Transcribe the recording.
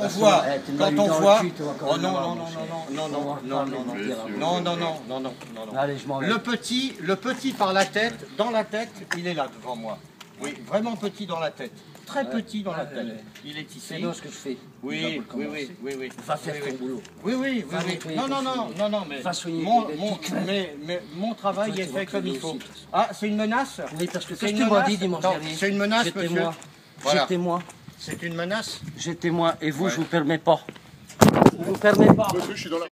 On voit, Eh, quand on voit, quand oh non, non, non, non, non, non, non, non, non, non, non, non, non, non, non, non. Allez, je m'en vais. Le petit, le petit par la tête, dans la tête, il est là devant moi. Oui, vraiment petit dans la tête. Très petit dans la tête. Il est ici. C'est ce que je fais. Oui, oui, oui, oui, oui. Va faire Oui, ton oui. boulot. Oui, oui, oui, Non, non, non, non, non, mais Va soigner mon, mais, mais mon travail est fait comme il faut. Ah, c'est une menace Oui, parce que C'est qu'est-ce que une tu m'as menace dit dimanche dernier c'est une menace, J'étais monsieur. moi. Voilà. J'étais moi. C'est une menace? J'étais moi. Et vous, Ouais. je vous permets pas. Je vous permets pas. Je suis dans la...